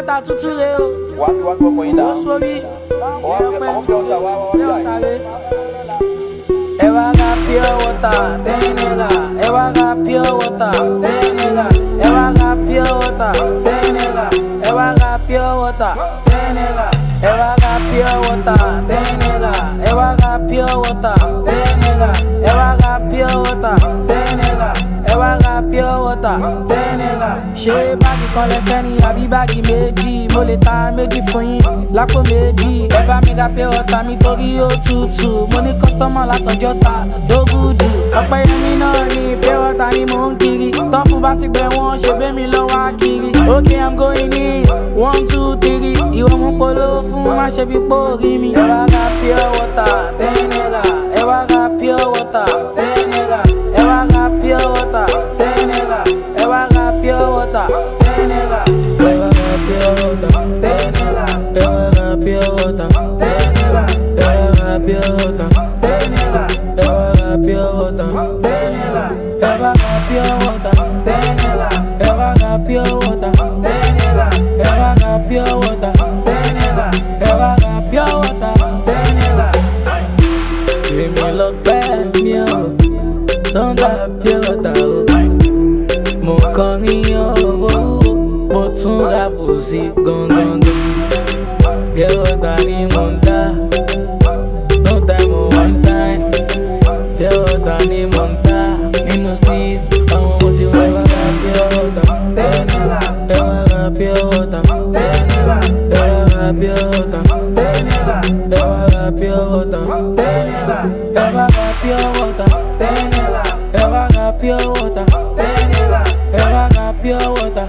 water tútù rè o. Ó sórí. Ọwọ́ Ẹ fi- ọpẹ́ ọwọ́ fi ọ̀tá rè. Ẹ wá ra pure water ten naira. Ẹ wá ra pure water ten naira. Ẹ wá ra pure water ten naira. Ẹ wá ra pure water ten naira. Ẹ wá ra pure water ten naira. Ẹ wá ra pure water ten naira. Ẹ wá ra pure water ten naira. Ẹ wá ra pure water ten. Ṣé báàgì kan lẹ fẹ́ ni àbí báàgì méjì? Mo lè ta méjì fún yín lápò méjì. Ẹ bá mi ra pure water mi torí ó tutù. Mo ní kọ́sítọ́mọ̀ látọjọ́ ta dógùdù. Ọ̀pẹ yẹmi náà ni pure water ni mò ń kiri. Tọ́fun bá ti gbẹ wọ́n ṣe bẹ́ mi lọ́wọ́ á kiri. Okay, I'm going in. One, two, three. Ìwọ mú polówó fún má ṣe fi pò rí mi. Ten naira. Ẹ wá ra pure water ten naira. Ẹ wá ra pure water ten naira. Ẹ wá ra pure water ten naira. Ẹ wá ra pure water ten naira. Èmi lọ pẹ́ mi ò tó ń dà pure water o. Mo mo tún ra bùsí gangan. Pure water ni mo ń dá, no time o one time. Pure water ni mo ń dá, nínú street, àwọn ọmọ tí wọ́n wá ra pure water. Naira, ẹ wá ra pure water. Naira, ẹ wá ra pure water. Naira, ẹ wá ra pure water. Naira, ẹ wá ra pure water. Naira, ẹ wá ra pure water. Naira, ẹ wá ra pure water.